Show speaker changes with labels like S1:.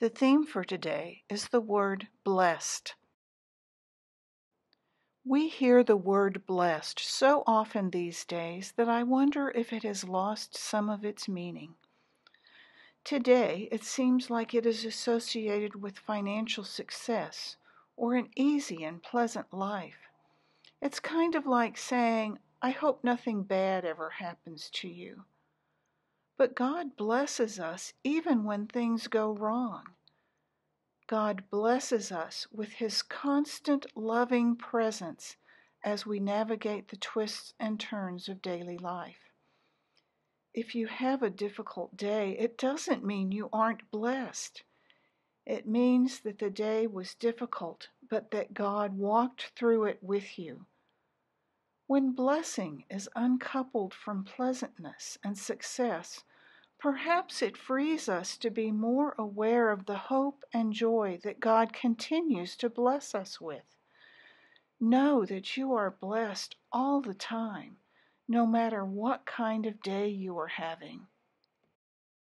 S1: The theme for today is the word blessed. We hear the word blessed so often these days that I wonder if it has lost some of its meaning. Today, it seems like it is associated with financial success or an easy and pleasant life. It's kind of like saying, I hope nothing bad ever happens to you. But God blesses us even when things go wrong. God blesses us with His constant loving presence as we navigate the twists and turns of daily life. If you have a difficult day, it doesn't mean you aren't blessed. It means that the day was difficult, but that God walked through it with you. When blessing is uncoupled from pleasantness and success, Perhaps it frees us to be more aware of the hope and joy that God continues to bless us with. Know that you are blessed all the time, no matter what kind of day you are having.